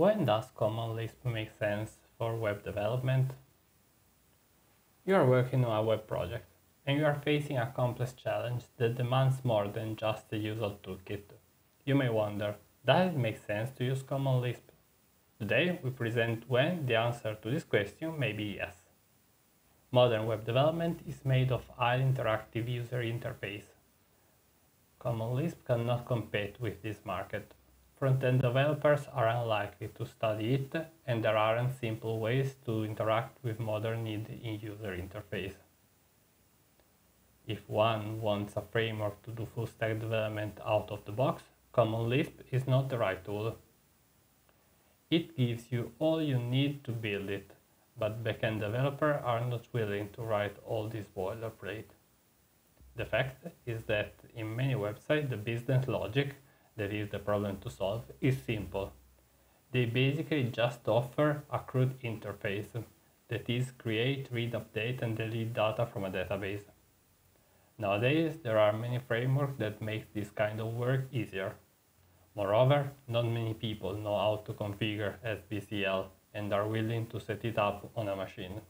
When does Common Lisp make sense for web development? You are working on a web project and you are facing a complex challenge that demands more than just the usual toolkit. You may wonder, does it make sense to use Common Lisp? Today we present when the answer to this question may be yes. Modern web development is made of highly interactive user interface. Common Lisp cannot compete with this market. Front-end developers are unlikely to study it and there aren't simple ways to interact with modern need in user interface. If one wants a framework to do full-stack development out of the box, Common Lisp is not the right tool. It gives you all you need to build it, but backend developers are not willing to write all this boilerplate. The fact is that in many websites the business logic that is the problem to solve is simple. They basically just offer a CRUD interface, that is create, read, update and delete data from a database. Nowadays there are many frameworks that make this kind of work easier. Moreover, not many people know how to configure SBCL and are willing to set it up on a machine.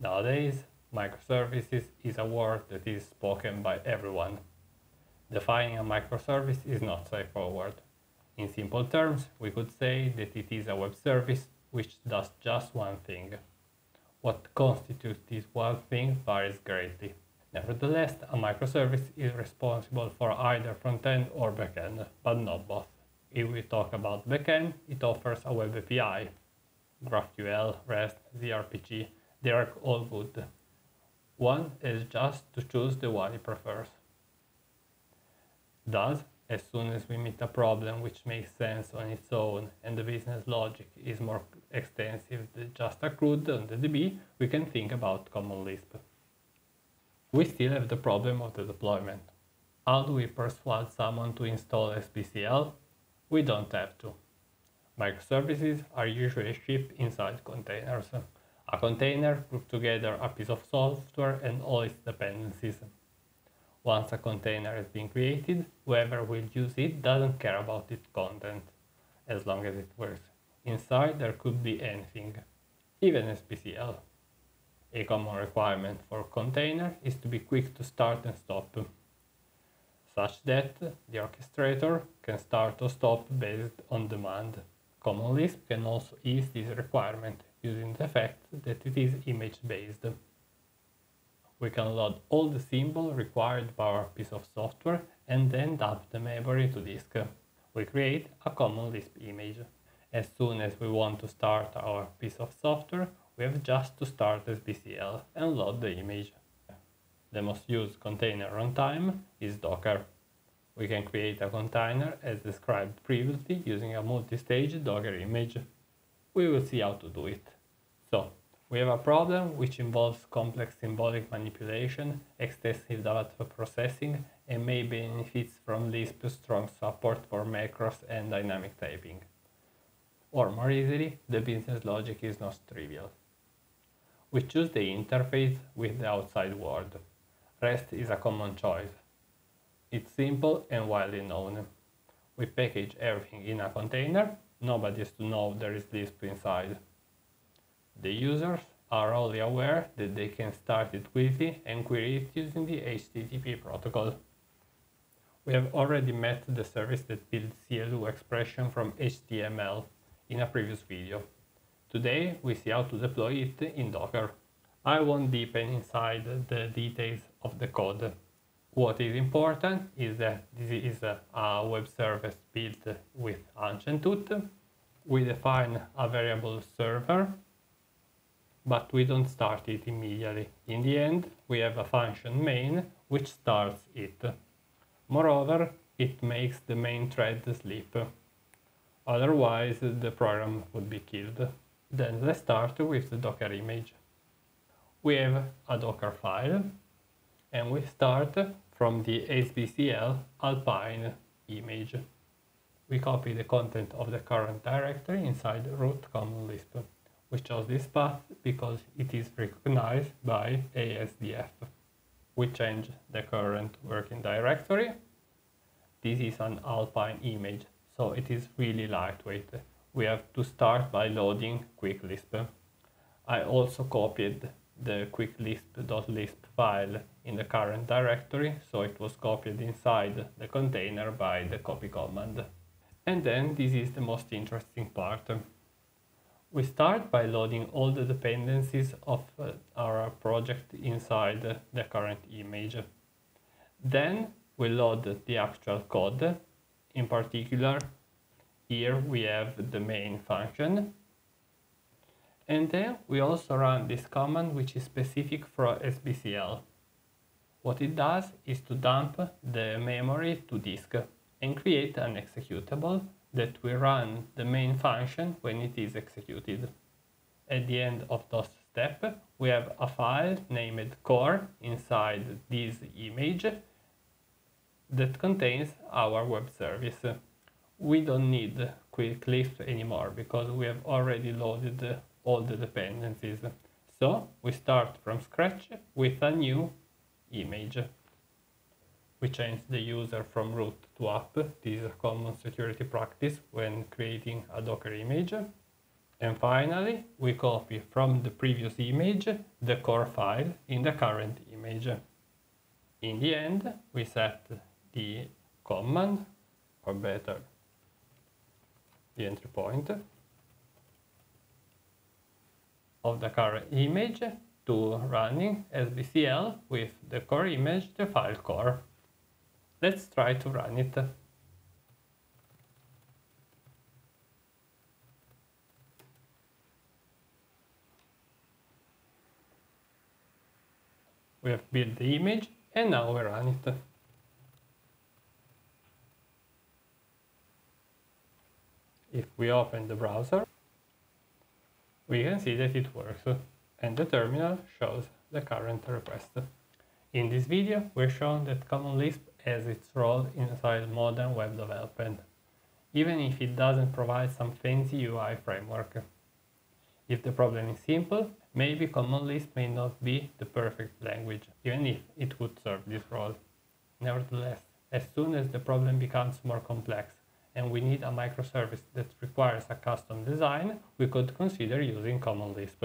Nowadays, microservices is a word that is spoken by everyone. Defining a microservice is not straightforward. In simple terms, we could say that it is a web service which does just one thing. What constitutes this one thing varies greatly. Nevertheless, a microservice is responsible for either front-end or back-end, but not both. If we talk about back-end, it offers a web API. GraphQL, REST, gRPC, they are all good. One is just to choose the one he prefers. Thus, as soon as we meet a problem which makes sense on its own and the business logic is more extensive than just a CRUD on the DB, we can think about Common Lisp. We still have the problem of the deployment. How do we persuade someone to install SBCL? We don't have to. Microservices are usually shipped inside containers. A container puts together a piece of software and all its dependencies. Once a container has been created, whoever will use it doesn't care about its content, as long as it works. Inside there could be anything, even SBCL. A common requirement for container is to be quick to start and stop, such that the orchestrator can start or stop based on demand. Common Lisp can also ease this requirement using the fact that it is image based we can load all the symbols required by our piece of software and then dump the memory to disk. We create a common Lisp image. As soon as we want to start our piece of software, we have just to start SBCL and load the image. The most used container runtime is Docker. We can create a container as described previously using a multi-stage Docker image. We will see how to do it. So, we have a problem which involves complex symbolic manipulation, extensive data processing, and may benefit from Lisp's strong support for macros and dynamic typing. Or more easily, the business logic is not trivial. We choose the interface with the outside world. REST is a common choice. It's simple and widely known. We package everything in a container, nobody has to know there is Lisp inside. The users are only aware that they can start it quickly and query it using the HTTP protocol. We have already met the service that builds CL-WHO expression from HTML in a previous video. Today we see how to deploy it in Docker. I won't deepen inside the details of the code. What is important is that this is a web service built with Hunchentoot. We define a variable server but we don't start it immediately. In the end, we have a function main which starts it. Moreover, it makes the main thread sleep. Otherwise, the program would be killed. Then let's start with the Docker image. We have a Docker file and we start from the SBCL Alpine image. We copy the content of the current directory inside root common Lisp. We chose this path because it is recognized by ASDF. We change the current working directory. This is an Alpine image, so it is really lightweight. we have to start by loading QuickLisp. I also copied the quicklisp.lisp file in the current directory, so it was copied inside the container by the copy command. And then this is the most interesting part. We start by loading all the dependencies of uh, our project inside the current image. Then we load the actual code. In particular, here we have the main function and then we also run this command which is specific for SBCL. What it does is to dump the memory to disk and create an executable that we run the main function when it is executed. At the end of this step, we have a file named core inside this image that contains our web service. We don't need QuickLisp anymore because we have already loaded all the dependencies. So we start from scratch with a new image. We change the user from root to app. This is a common security practice when creating a Docker image. And finally, we copy from the previous image the core file in the current image. In the end, we set the command, or better, the entry point of the current image to running SBCL with the core image, the file core. Let's try to run it. We have built the image and now we run it. If we open the browser, we can see that it works and the terminal shows the current request. In this video, we're shown that Common Lisp has its role inside modern web development, even if it doesn't provide some fancy UI framework. If the problem is simple, maybe Common Lisp may not be the perfect language, even if it would serve this role. Nevertheless, as soon as the problem becomes more complex, and we need a microservice that requires a custom design, we could consider using Common Lisp.